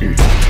Mm.